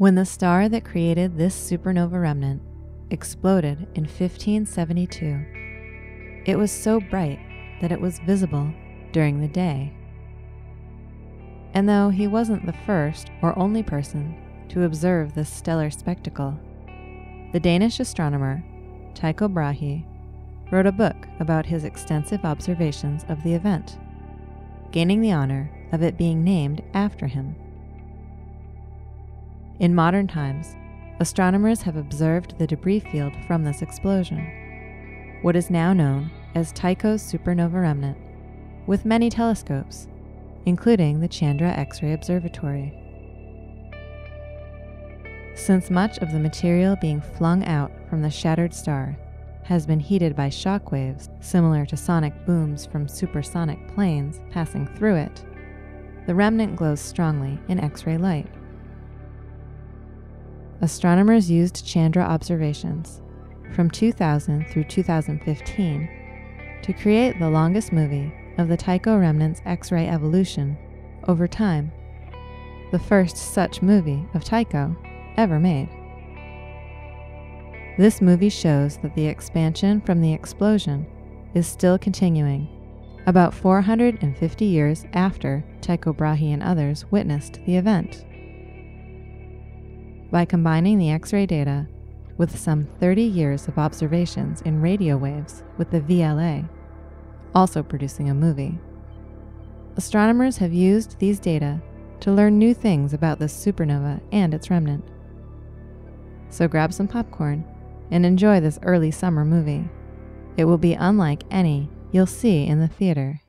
When the star that created this supernova remnant exploded in 1572, it was so bright that it was visible during the day. And though he wasn't the first or only person to observe this stellar spectacle, the Danish astronomer Tycho Brahe wrote a book about his extensive observations of the event, gaining the honor of it being named after him. In modern times, astronomers have observed the debris field from this explosion, what is now known as Tycho's supernova remnant, with many telescopes, including the Chandra X ray Observatory. Since much of the material being flung out from the shattered star has been heated by shock waves similar to sonic booms from supersonic planes passing through it, the remnant glows strongly in X ray light. Astronomers used Chandra observations from 2000 through 2015 to create the longest movie of the Tycho remnant's X ray evolution over time, the first such movie of Tycho ever made. This movie shows that the expansion from the explosion is still continuing, about 450 years after Tycho Brahe and others witnessed the event. By combining the X ray data with some 30 years of observations in radio waves with the VLA, also producing a movie, astronomers have used these data to learn new things about this supernova and its remnant. So grab some popcorn and enjoy this early summer movie. It will be unlike any you'll see in the theater